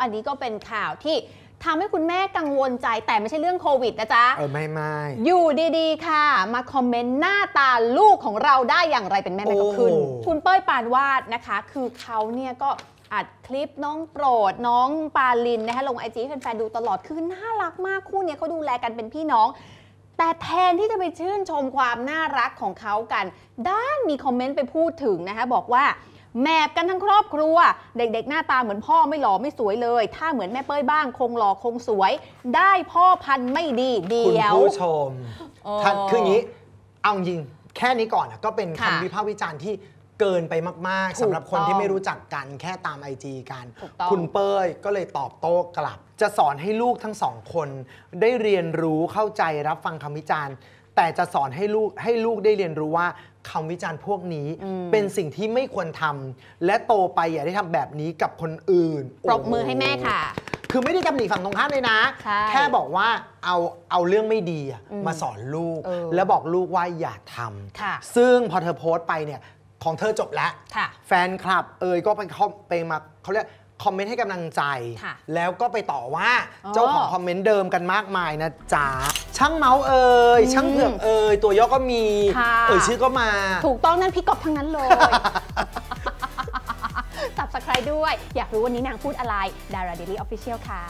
อันนี้ก็เป็นข่าวที่ทำให้คุณแม่กังวลใจแต่ไม่ใช่เรื่องโควิดนะจ๊ะ เออ ไม่ไม่อยู่ดีๆ ค่ะ มาคอมเมนต์หน้าตาลูกของเราได้อย่างไรเป็นแม่แม่ก็ขึ้นโอ้คุณเป้ยปานวาดนะคะ คือเขาเนี่ยก็อัดคลิปน้องโปรดน้องปาลินนะคะลงไอจีให้แฟนๆดูตลอดคือน่ารักมากคู่เนี้เขาดูแลกันเป็นพี่น้อง แต่แทนที่จะไปชื่นชมความน่ารักของเขากัน ด้านมีคอมเมนต์ไปพูดถึงนะคะบอกว่า แมบกันทั้งครอบครัว เด็กๆ หน้าตาเหมือนพ่อไม่หล่อไม่สวยเลย ถ้าเหมือนแม่เป้ยบ้างคงหล่อคงสวย ได้พ่อพันธุ์ไม่ดีเดีคุณยวผู้ชมโอ้ท่านคืออย่างนี้ เอาจริงแค่นี้ก่อนอะก็เป็นค่ะคำวิพากษ์วิจารณ์ที่เกินไปมากถูกๆสำหรับคนต้องที่ไม่รู้จักกันแค่ตามไอจีกัน ถูกต้องคุณเป้ยก็เลยตอบโต้กลับ จะสอนให้ลูกทั้งสองคน ได้เรียนรู้เข้าใจรับฟังคำวิจารณ์ แต่จะสอนให้ลูกให้ลูกได้เรียนรู้ว่าคำวิจารณ์พวกนี้อืมเป็นสิ่งที่ไม่ควรทำและโตไปอย่าได้ทำแบบนี้กับคนอื่นปรบมือให้แม่ค่ะ คือไม่ได้ตำหนิฝั่งตรงข้ามเลยนะใช่แค่บอกว่าเอาเอาเรื่องไม่ดีอะอืมมาสอนลูกเออแล้วบอกลูกว่าอย่าทค่ะำซึ่งพอเธอโพสต์ไปเนี่ยของเธอจบแล้วค่ะแฟนคลับ เอยก็ไปคอมไปมาเขาเรียกคอมเมนต์ให้กำลังใจค่ะแล้วก็ไปต่อว่าอ๋อเจ้าของคอมเมนต์เดิมกันมากมายนะจ๊ะ ช่างเมาส์เอ่ยอืมช่างเผือกเอ่ยตัวย่อก็มีค่ะเอ่ยชื่อก็มา ถูกต้องนั่นพี่กอบทั้งนั้นเลย subscribe ด้วย อยากรู้วันนี้นางพูดอะไรดาราเดลี่ official ค่ะ